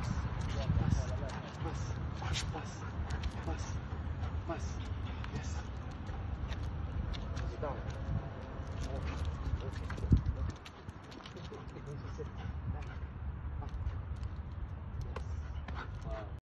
Passa. Passa. Passa. Passa. Passa. Passa.